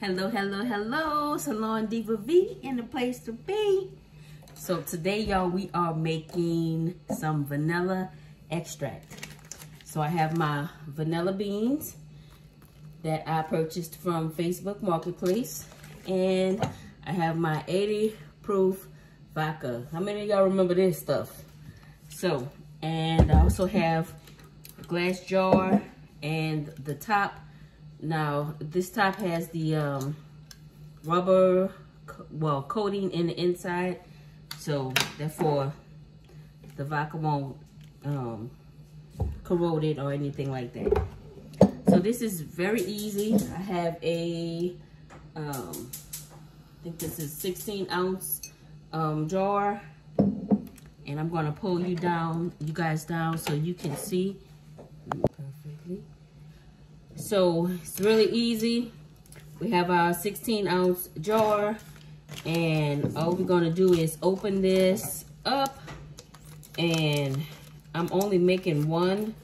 Hello, hello, hello. Salon Diva V in the place to be. So today, y'all, we are making some vanilla extract. So I have my vanilla beans that I purchased from Facebook Marketplace. And I have my 80 proof vodka. How many of y'all remember this stuff? So, and I also have a glass jar and the top. Now, this top has the um, rubber, well, coating in the inside. So, therefore, the vodka won't um, corrode it or anything like that. So, this is very easy. I have a, um, I think this is 16 ounce um, jar. And I'm going to pull you down, you guys down so you can see perfectly. So it's really easy. We have our 16 ounce jar and all we're gonna do is open this up and I'm only making one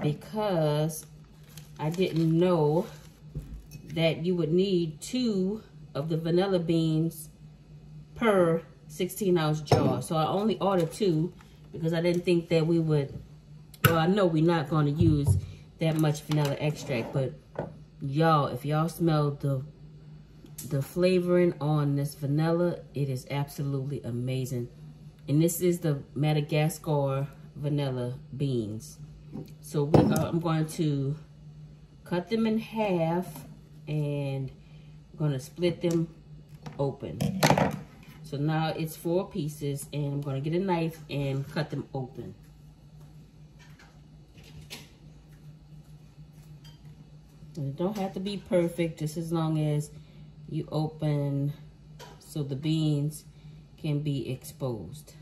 because I didn't know that you would need two of the vanilla beans per 16 ounce jar. So I only ordered two because I didn't think that we would, well, I know we're not going to use that much vanilla extract, but y'all, if y'all smell the the flavoring on this vanilla, it is absolutely amazing. And this is the Madagascar vanilla beans. So we are, I'm going to cut them in half and I'm going to split them open. So now it's four pieces and I'm gonna get a knife and cut them open. It don't have to be perfect, just as long as you open so the beans can be exposed.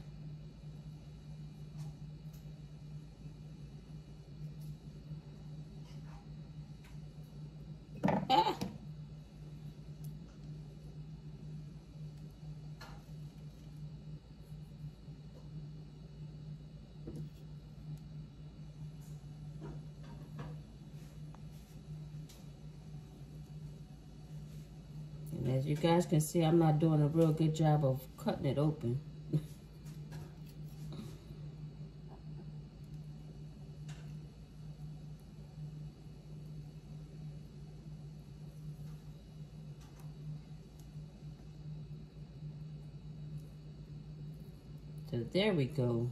As you guys can see, I'm not doing a real good job of cutting it open. so there we go.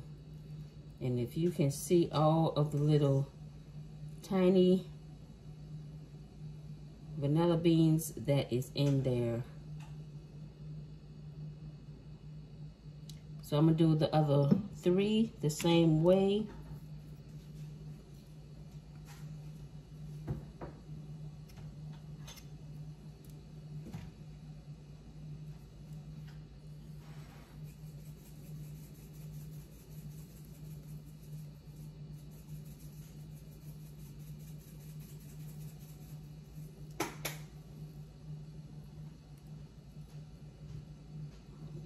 And if you can see all of the little tiny vanilla beans that is in there. So I'm going to do the other three the same way.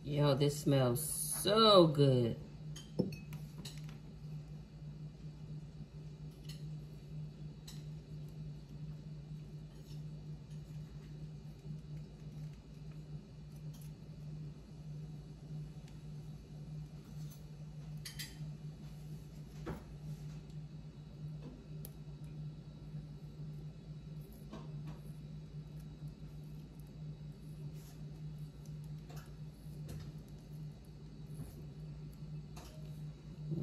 Yo, this smells so good.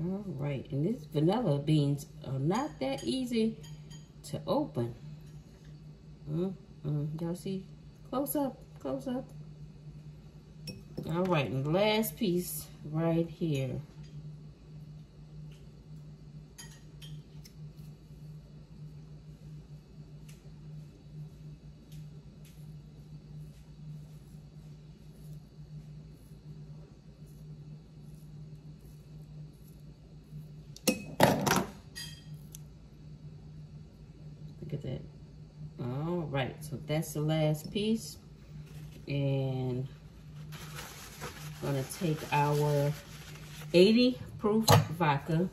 All right, and these vanilla beans are not that easy to open. Mm, mm, Y'all see? Close up, close up. All right, and the last piece right here. Look at that. All right, so that's the last piece. And I'm gonna take our 80 proof vodka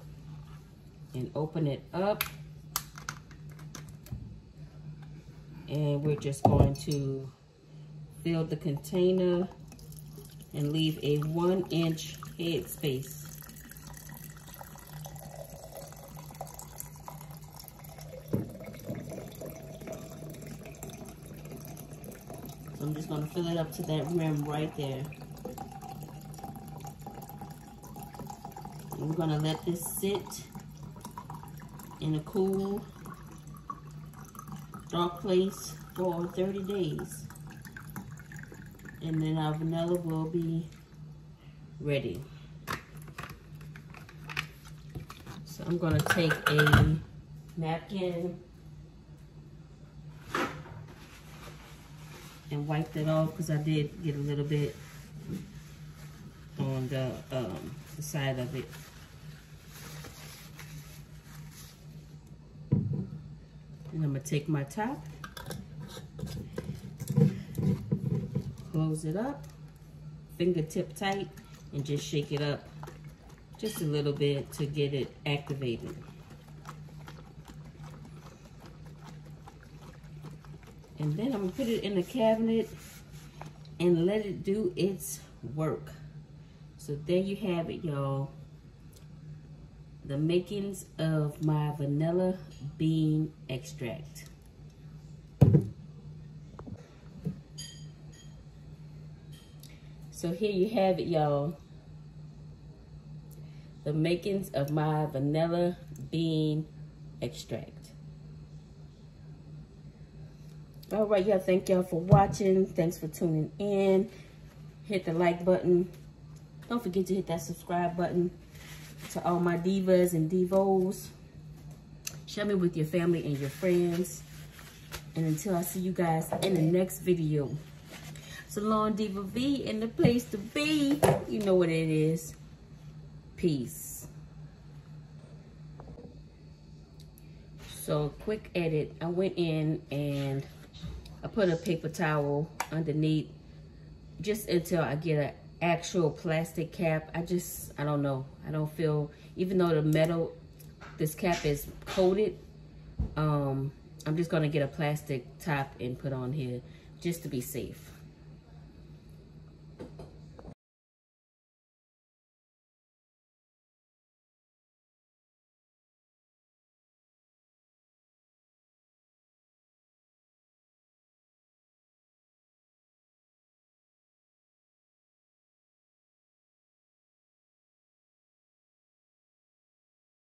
and open it up. And we're just going to fill the container and leave a one inch head space. I'm just gonna fill it up to that rim right there. And we're gonna let this sit in a cool, dark place for 30 days. And then our vanilla will be ready. So I'm gonna take a napkin and wipe that off because I did get a little bit on the, um, the side of it. And I'm gonna take my top, close it up, fingertip tight, and just shake it up just a little bit to get it activated. And then I'm gonna put it in the cabinet and let it do its work. So there you have it, y'all the makings of my vanilla bean extract. So here you have it, y'all. The makings of my vanilla bean extract. All right, y'all. Thank y'all for watching. Thanks for tuning in. Hit the like button. Don't forget to hit that subscribe button to all my divas and divos. Share me with your family and your friends. And until I see you guys in the next video. Salon Diva V in the place to be. You know what it is. Peace. So quick edit. I went in and I put a paper towel underneath just until I get an actual plastic cap. I just, I don't know. I don't feel, even though the metal, this cap is coated, um, I'm just going to get a plastic top and put on here just to be safe.